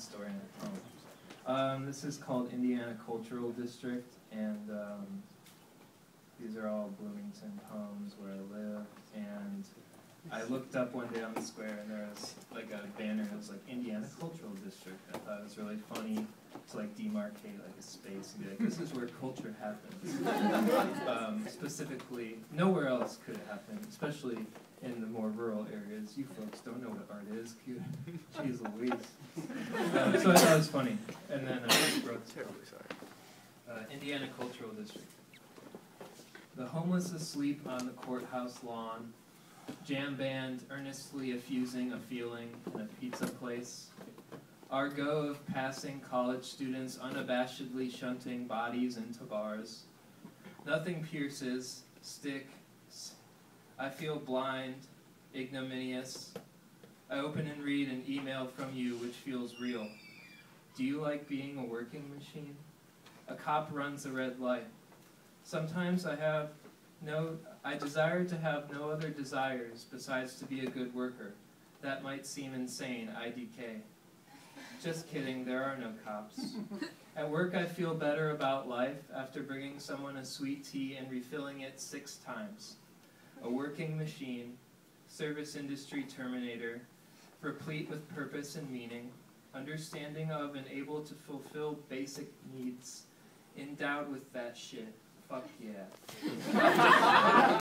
story in a poem. Um, this is called Indiana Cultural District, and um, these are all Bloomington poems where I live. And I looked up one day on the square, and there was like a banner that was like Indiana Cultural District. I thought it was really funny to like demarcate like a space and be like, this is where culture happens. um, specifically, nowhere else could it happen, especially in the more rural areas. You folks don't know what art is. Jeez Louise. Uh, so I thought it was funny. And then I wrote Terribly sorry. uh, Indiana Cultural District. The homeless asleep on the courthouse lawn, jam band earnestly effusing a feeling in a pizza place. Our go of passing college students unabashedly shunting bodies into bars. Nothing pierces, sticks. I feel blind, ignominious. I open and read an from you which feels real. Do you like being a working machine? A cop runs a red light. Sometimes I have no I desire to have no other desires besides to be a good worker. That might seem insane, IDK. Just kidding, there are no cops. At work I feel better about life after bringing someone a sweet tea and refilling it six times. A working machine, service industry terminator, replete with purpose and meaning, understanding of and able to fulfill basic needs, endowed with that shit. Fuck yeah.